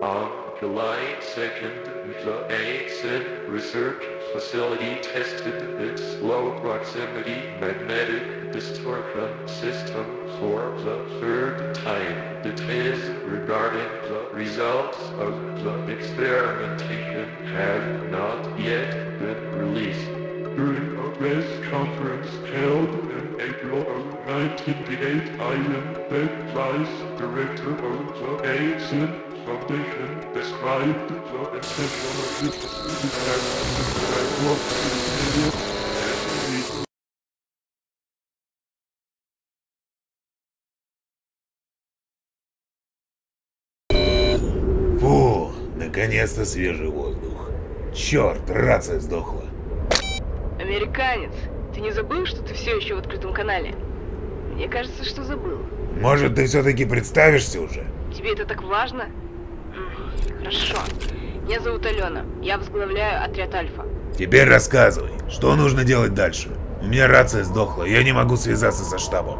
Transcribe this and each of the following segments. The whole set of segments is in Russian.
On July 2nd, the ASIN research facility tested its low proximity magnetic distortion system for the third time. Details regarding the results of the experimentation have not yet been released. During a press conference held in April of 1988, I am then vice director of the ASIN Фу, наконец-то свежий воздух. Черт, рация сдохла. Американец, ты не забыл, что ты все еще в открытом канале? Мне кажется, что забыл. Может, ты все-таки представишься уже? Тебе это так важно? Хорошо. Меня зовут Алена. Я возглавляю отряд Альфа. Теперь рассказывай, что нужно делать дальше? У меня рация сдохла, я не могу связаться со штабом.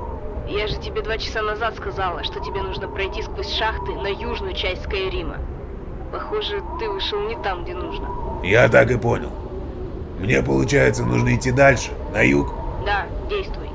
Я же тебе два часа назад сказала, что тебе нужно пройти сквозь шахты на южную часть Скайрима. Похоже, ты вышел не там, где нужно. Я так и понял. Мне, получается, нужно идти дальше, на юг. Да, действуй.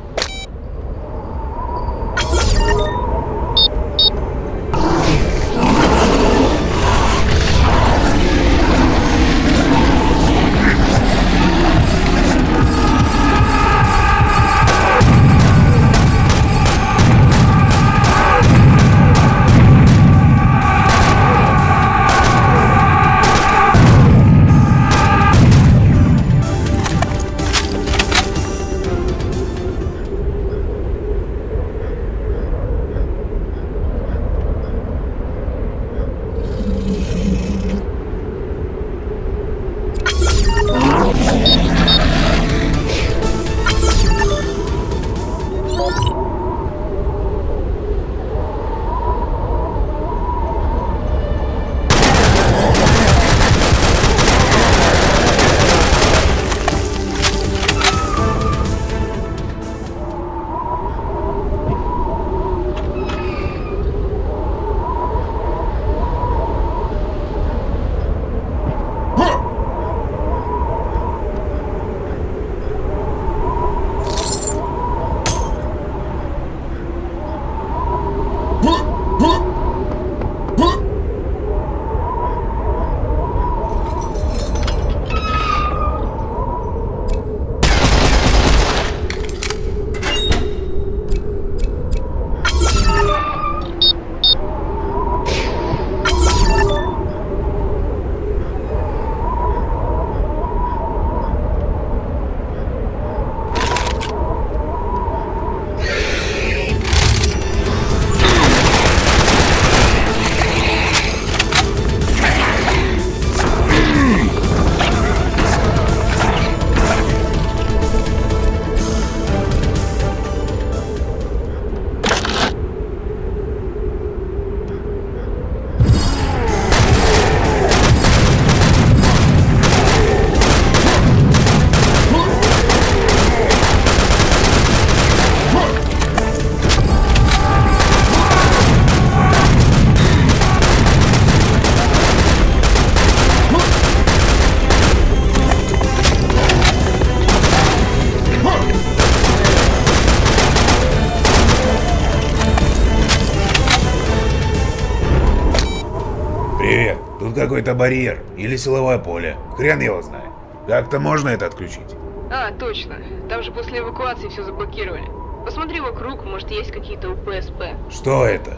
Какой-то барьер или силовое поле. Хрен его знает. Как-то можно это отключить? А, точно. Там же после эвакуации все заблокировали. Посмотри вокруг, может есть какие-то УПСП. Что это?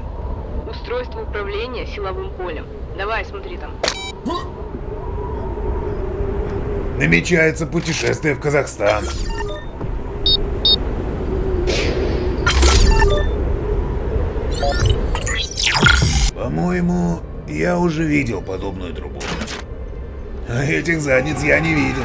Устройство управления силовым полем. Давай, смотри там. Намечается путешествие в Казахстан. По-моему, я уже видел подобную трубу. А этих задниц я не видел.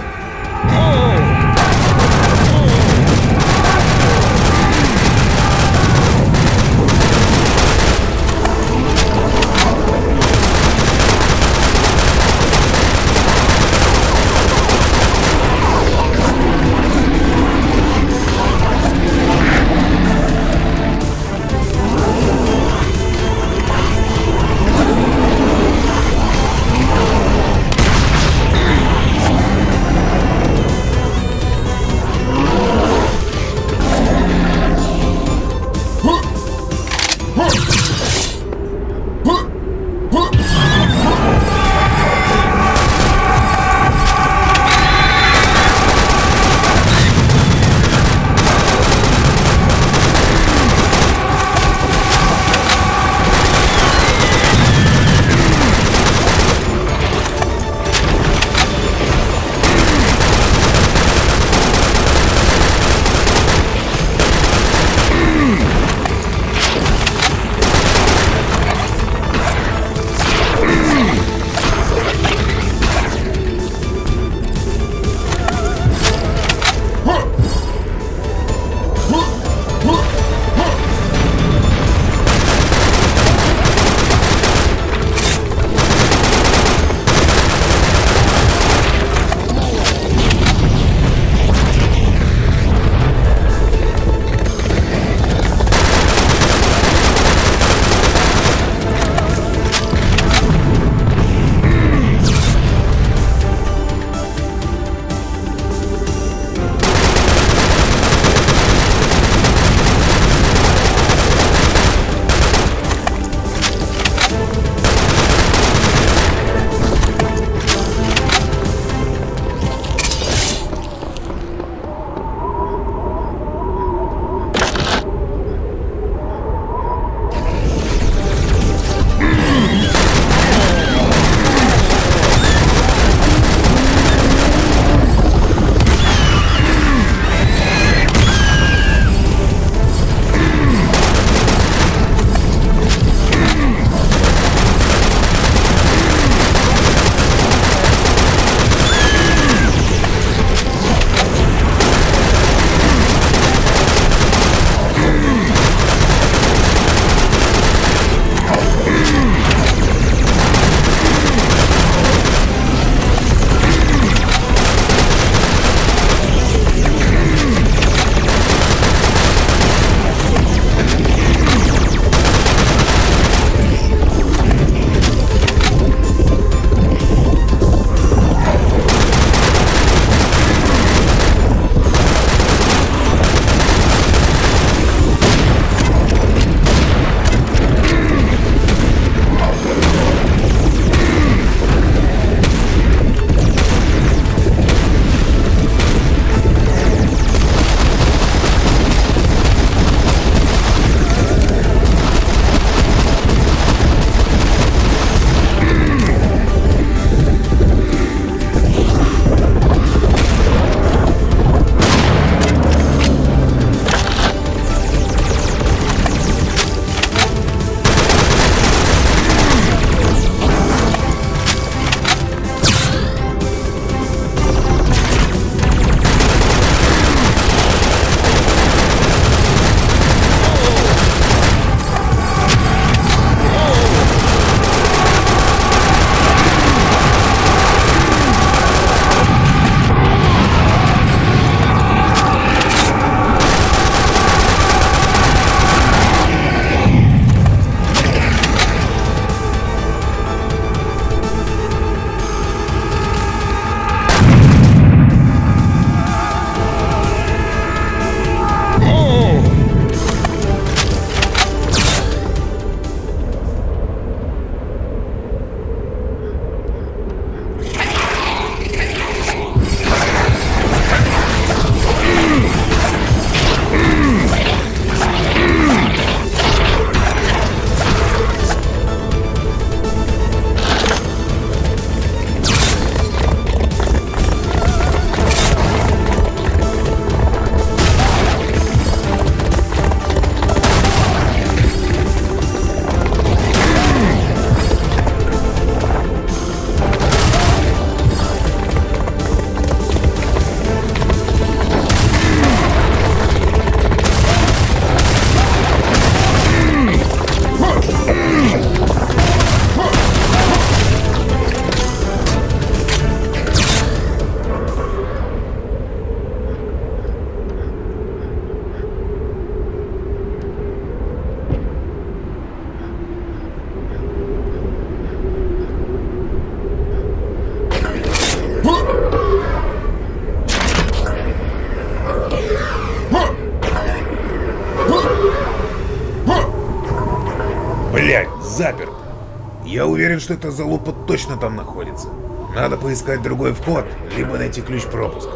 Что эта залупа точно там находится. Надо поискать другой вход, либо найти ключ пропуска.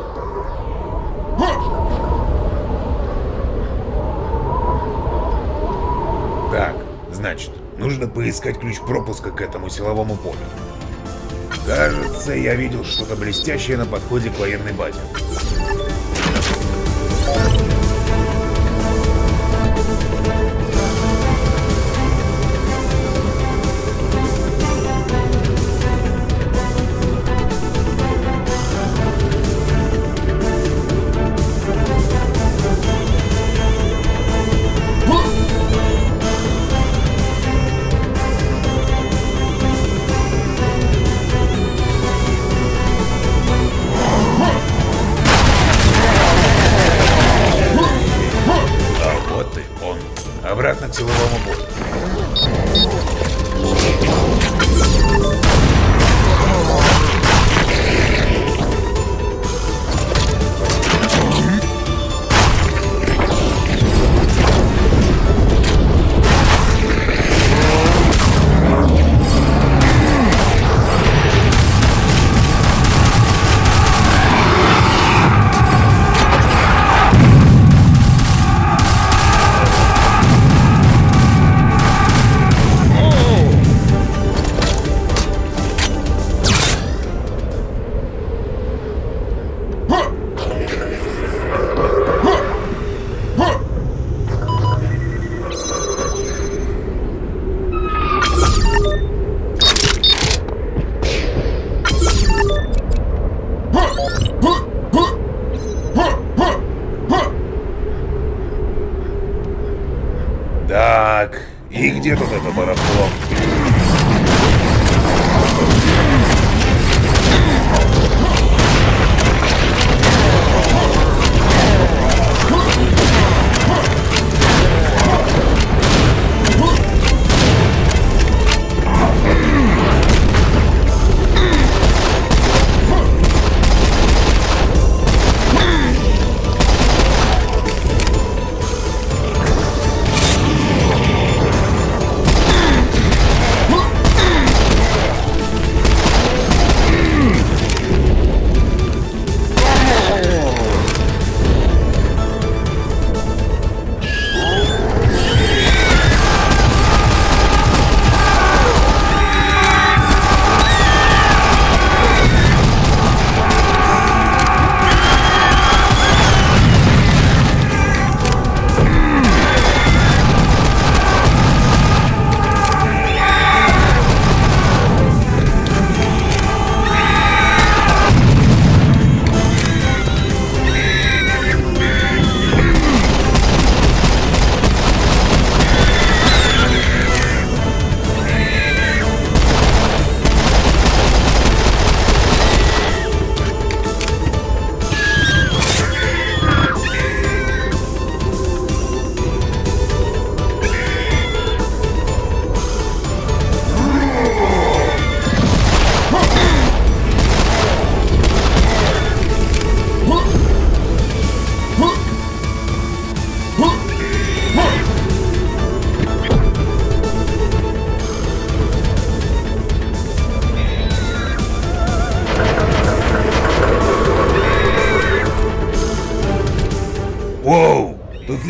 Так, значит, нужно поискать ключ пропуска к этому силовому полю. Кажется, я видел что-то блестящее на подходе к военной базе.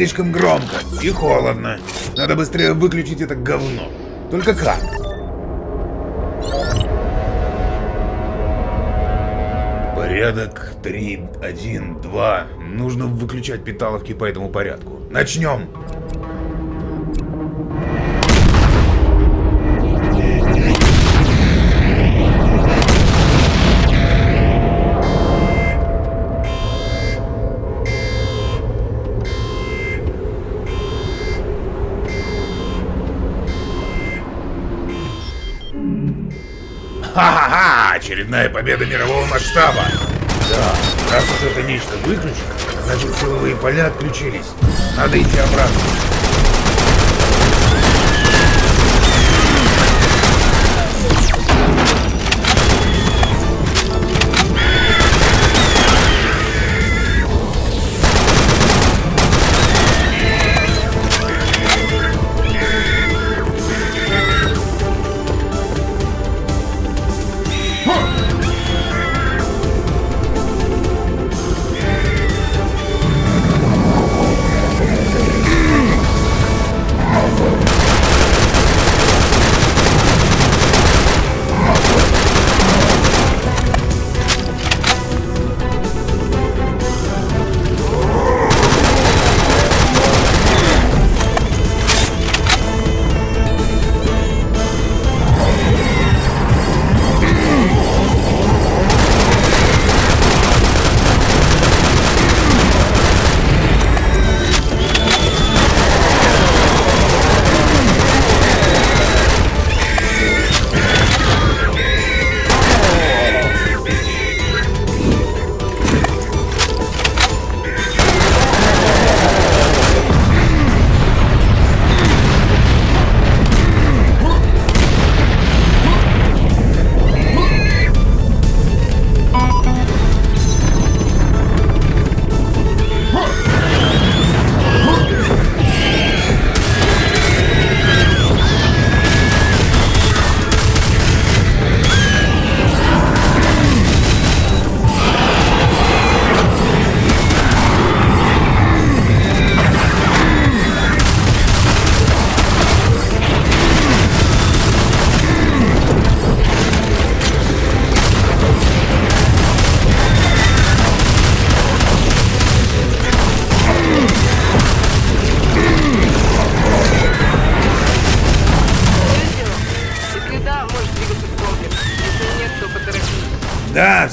Слишком громко и холодно. Надо быстрее выключить это говно. Только как? Порядок 3, 1, 2. Нужно выключать питаловки по этому порядку. Начнем. Очередная победа мирового масштаба! Да, раз уж это нечто выключено, значит силовые поля отключились. Надо идти обратно.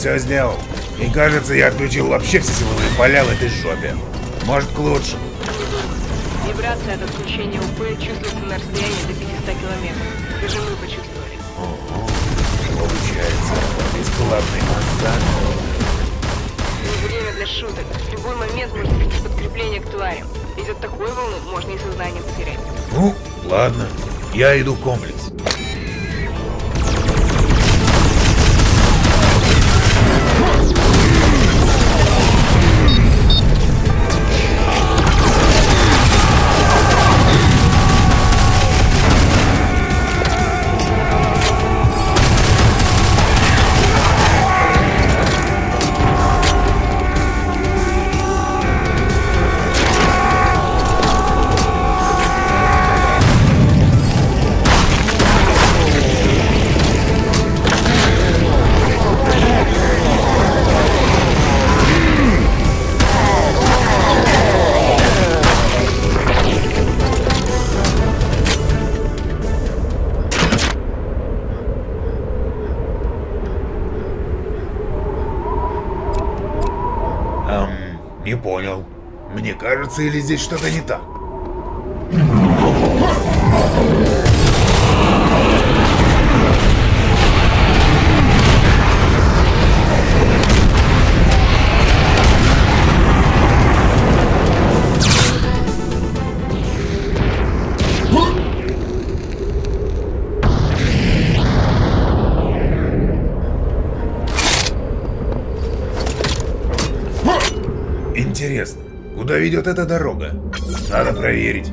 Все сделал. И кажется, я отключил вообще все силовые поля в этой жопе. Может, к лучшему. Вибрация от отключения УП чувствуется на расстоянии до 500 километров. Даже мы почувствовали. Ого. Получается, бесплатный мастак. Не время для шуток. В любой момент может прийти подкрепление к тварям. Ведь от такой волны можно и сознание потерять. Ну, ладно. Я иду в комплекс. Кажется, или здесь что-то не так? Ведет эта дорога? Надо проверить.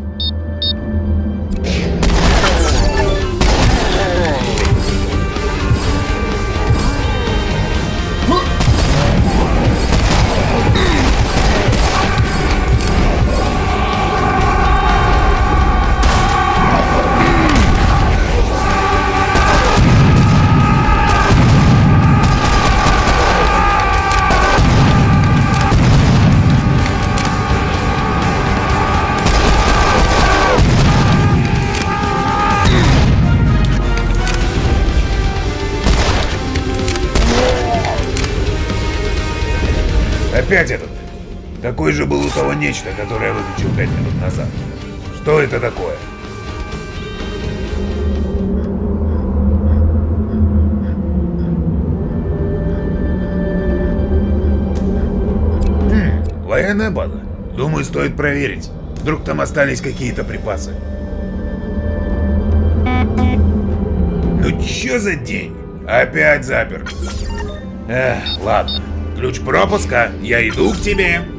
Опять этот. Такой же был у того нечто, которое я выключил пять минут назад. Что это такое? Хм, военная база. Думаю, стоит проверить. Вдруг там остались какие-то припасы. Ну чё за день? Опять запер. Эх, ладно. Ключ пропуска. Я иду к тебе.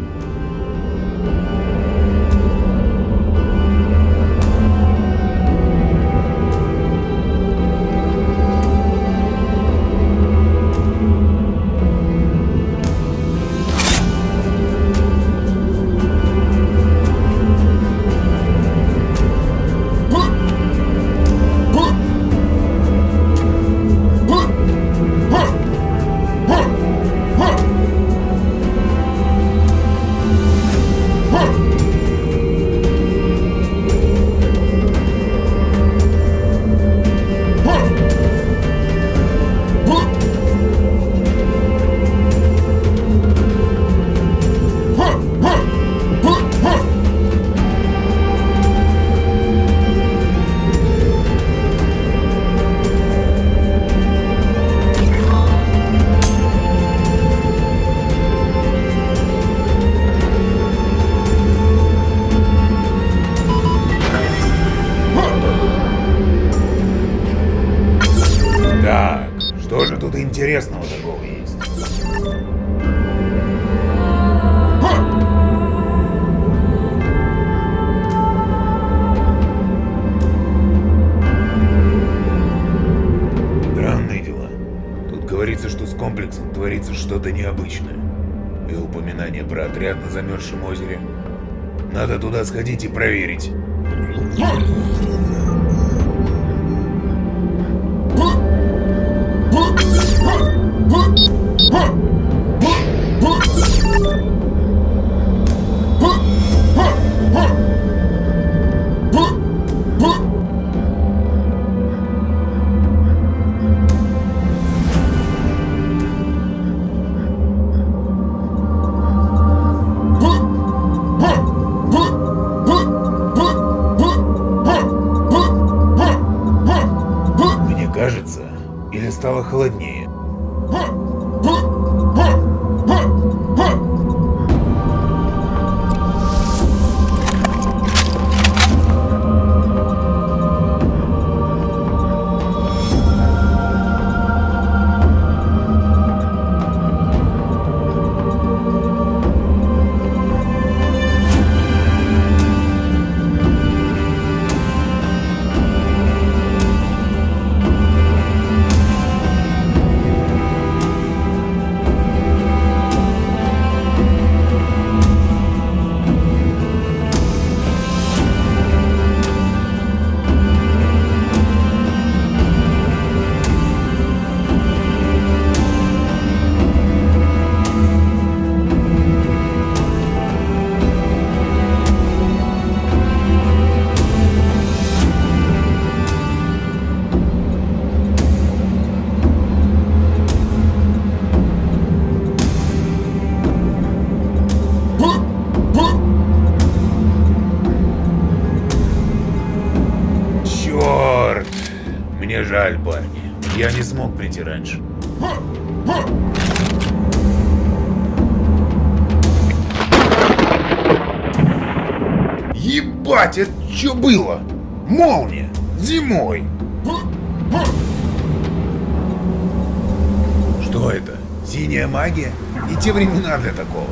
Холоднее. Ебать, это что было? Молния! Зимой! Что это? Синяя магия? И те времена для такого.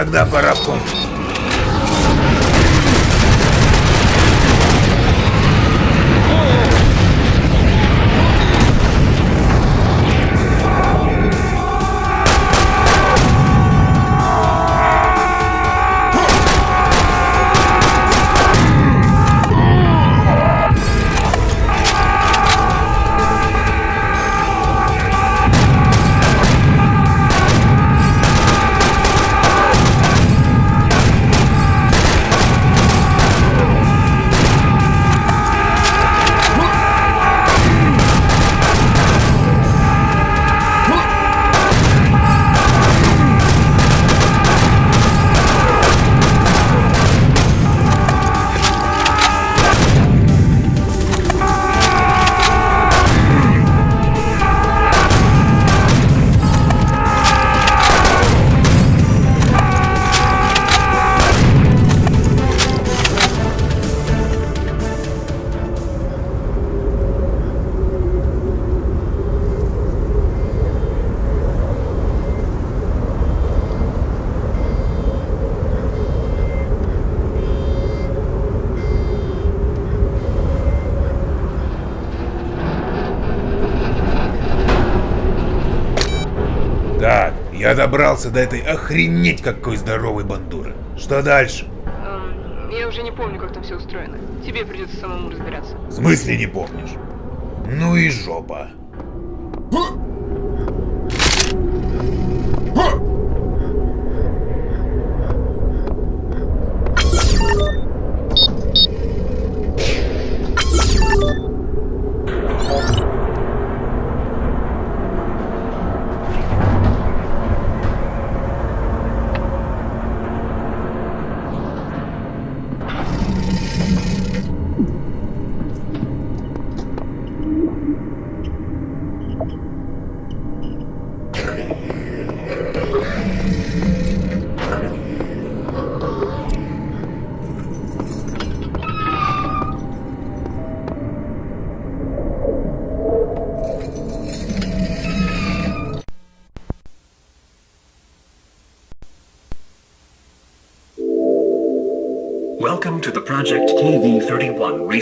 Тогда пора я добрался до этой охренеть какой здоровой бандуры. Что дальше? Эм, я уже не помню, как там все устроено. Тебе придется самому разбираться. В смысле не помнишь? Ну и жопа.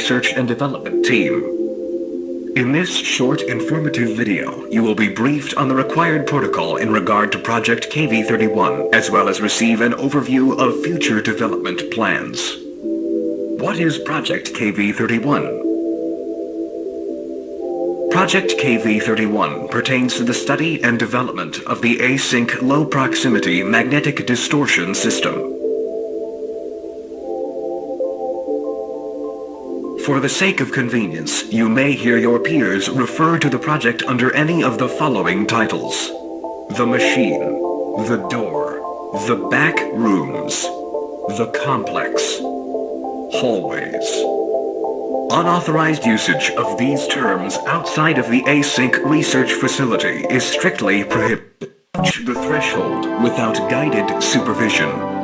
Research and Development Team. In this short informative video, you will be briefed on the required protocol in regard to Project KV-31, as well as receive an overview of future development plans. What is Project KV-31? Project KV-31 pertains to the study and development of the async low-proximity magnetic distortion system. For the sake of convenience, you may hear your peers refer to the project under any of the following titles. The Machine, The Door, The Back Rooms, The Complex, Hallways. Unauthorized usage of these terms outside of the async research facility is strictly prohibited. The threshold without guided supervision.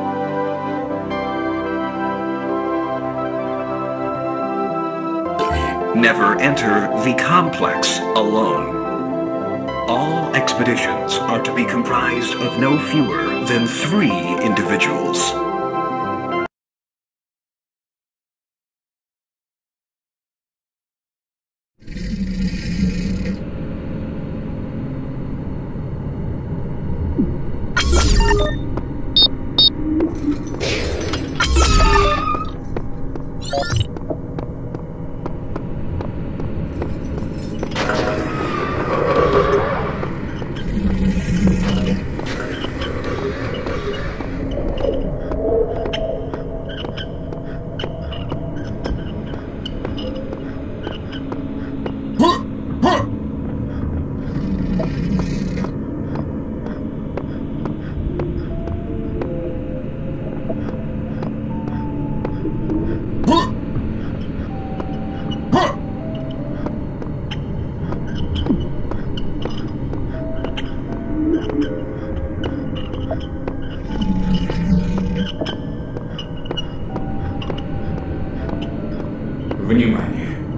Never enter the complex alone. All expeditions are to be comprised of no fewer than three individuals.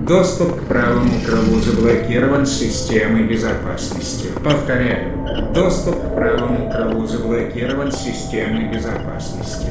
Доступ к правому крылу заблокирован системой безопасности. Повторяю, доступ к правому крылу заблокирован системой безопасности.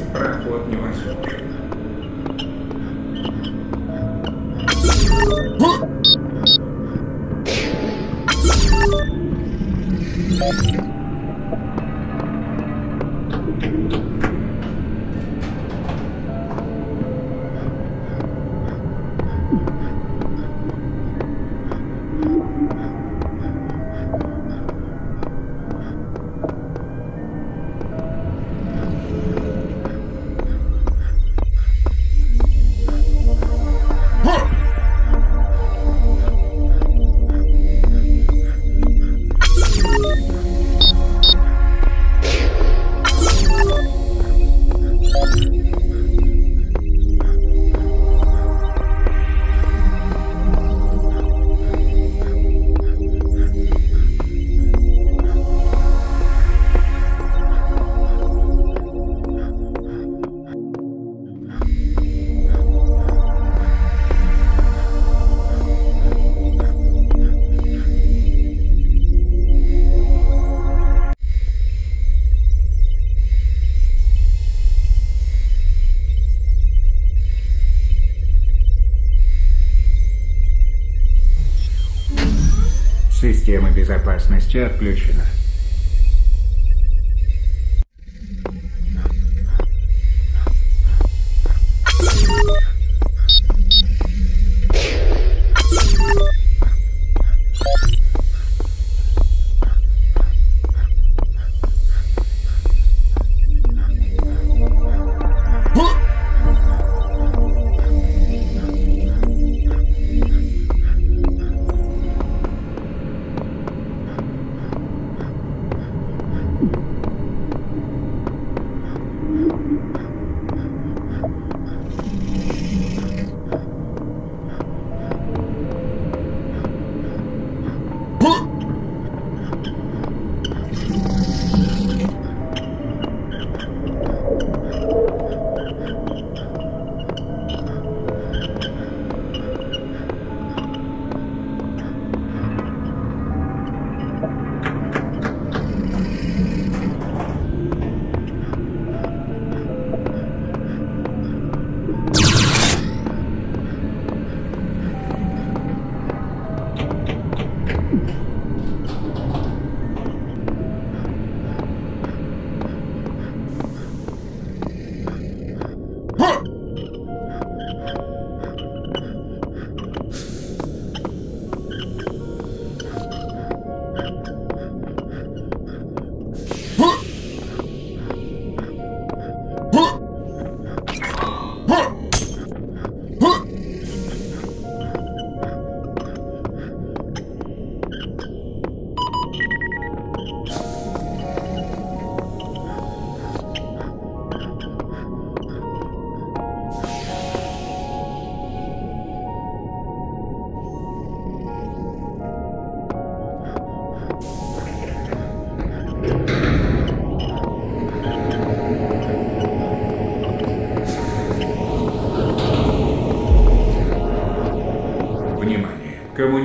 Система безопасности отключена.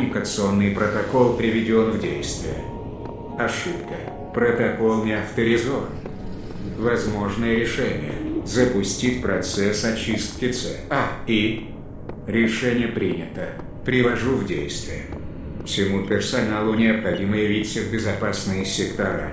Коммуникационный протокол приведен в действие. Ошибка. Протокол не авторизован. Возможное решение. Запустить процесс очистки С. А. И. Решение принято. Привожу в действие. Всему персоналу необходимо явиться в безопасные сектора.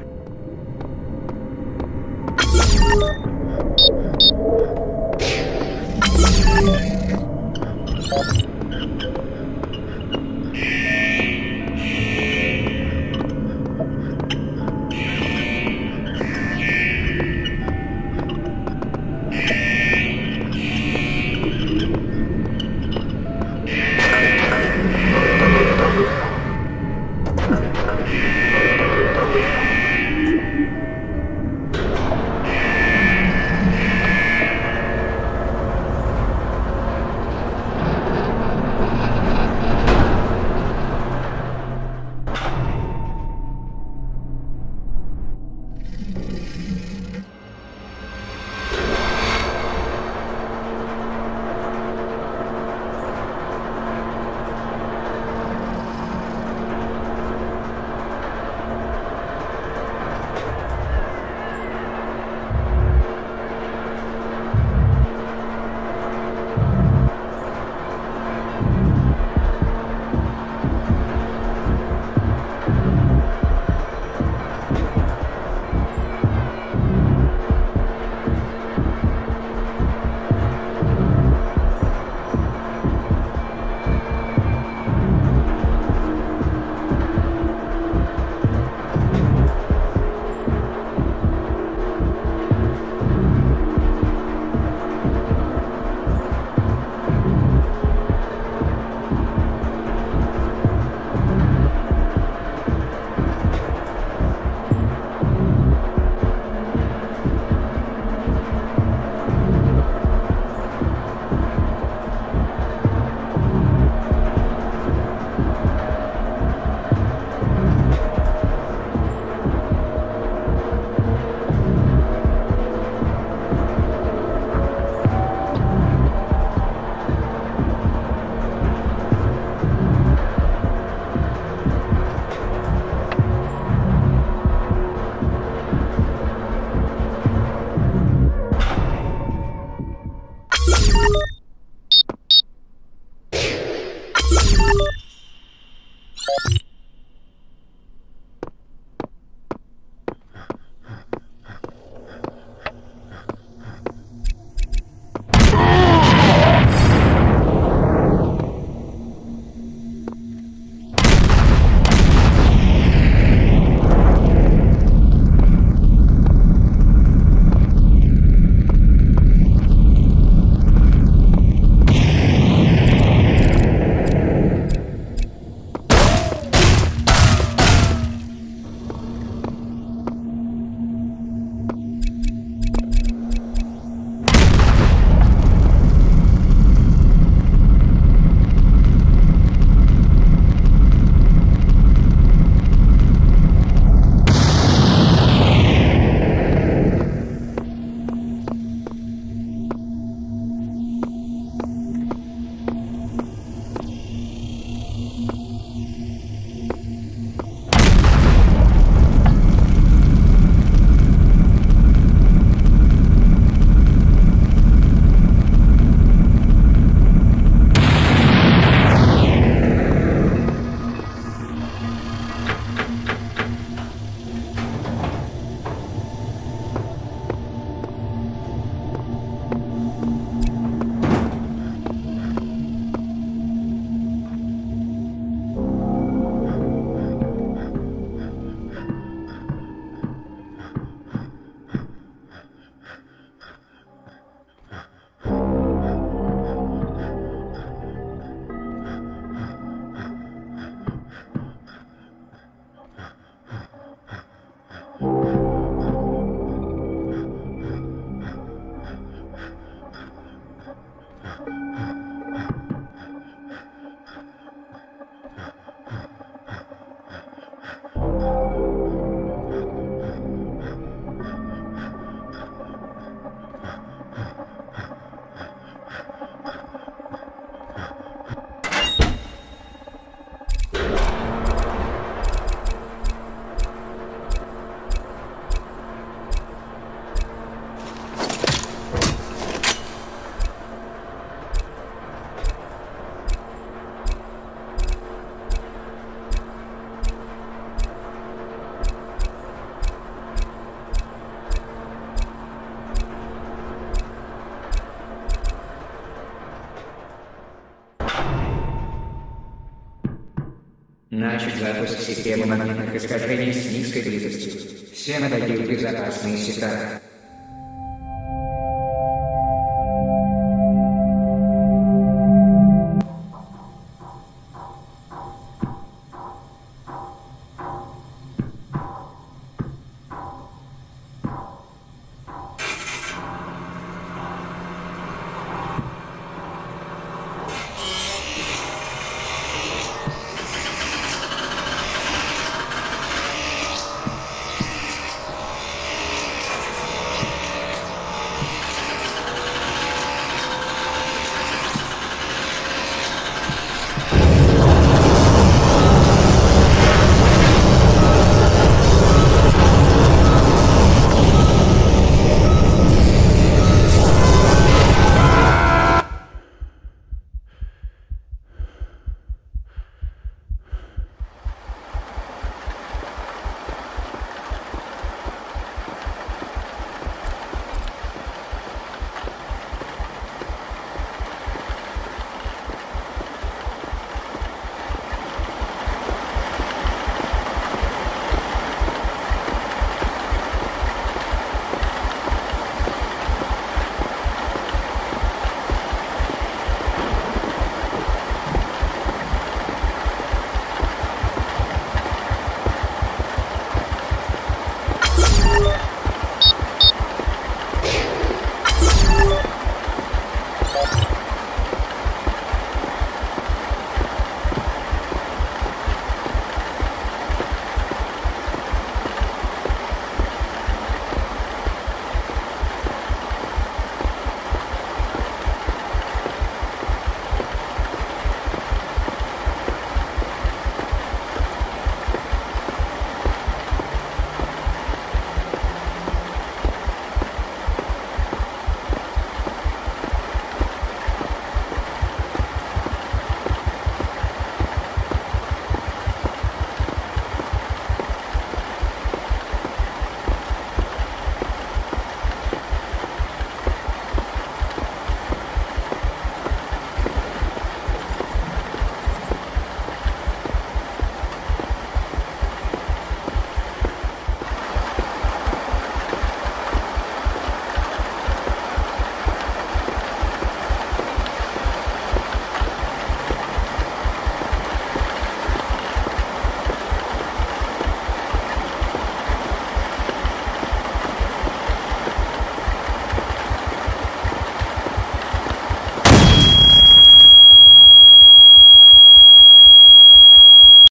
Начать запуск системы магнитных искажений с низкой близостью. Все на такие безопасные сектора.